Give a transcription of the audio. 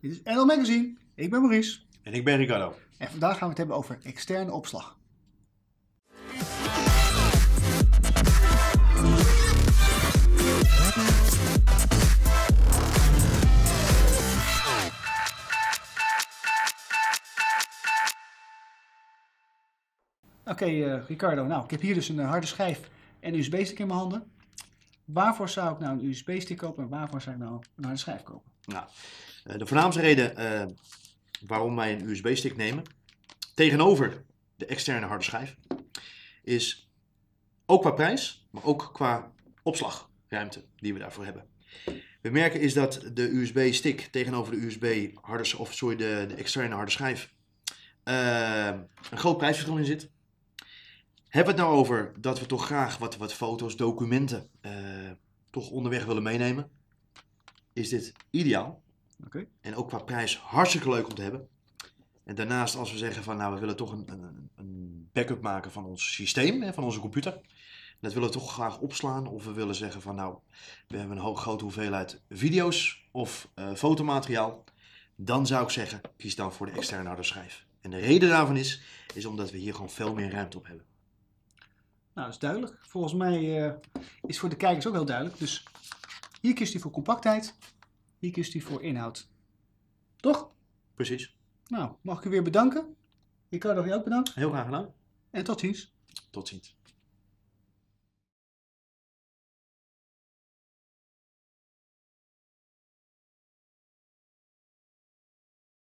Dit is NL Magazine. Ik ben Maurice. En ik ben Ricardo. En vandaag gaan we het hebben over externe opslag. Oké, eh, Ricardo. Nou, ik heb hier dus een eh, harde schijf en een USB-stick in mijn handen. Waarvoor zou ik nou een USB-stick kopen en waarvoor zou ik nou een harde schijf kopen? Nou, eh, de voornaamste reden eh, waarom wij een USB-stick nemen, tegenover de externe harde schijf, is ook qua prijs, maar ook qua opslagruimte die we daarvoor hebben. We merken is dat de USB-stick tegenover de USB harde, of sorry, de, de externe harde schijf eh, een groot prijsverschil in zit. Hebben we het nou over dat we toch graag wat, wat foto's, documenten toch onderweg willen meenemen? Is dit ideaal? Oké. En ook qua prijs hartstikke leuk om te hebben. En daarnaast als we zeggen van nou we willen toch een, een, een backup maken van ons systeem, hè, van onze computer. Dat willen we toch graag opslaan. Of we willen zeggen van nou we hebben een hoog, grote hoeveelheid video's of eh, fotomateriaal. Dan zou ik zeggen kies dan voor de externe harde schijf. En de reden daarvan is, is omdat we hier gewoon veel meer ruimte op hebben. Nou, dat is duidelijk. Volgens mij eh, is voor de kijkers ook heel duidelijk. Dus hier kiest hij voor compactheid. Hier kiest hij voor inhoud. Toch? Precies. Nou, mag ik u weer bedanken. Ik kan nog jou ook bedanken. Heel graag gedaan. En tot ziens. Tot ziens.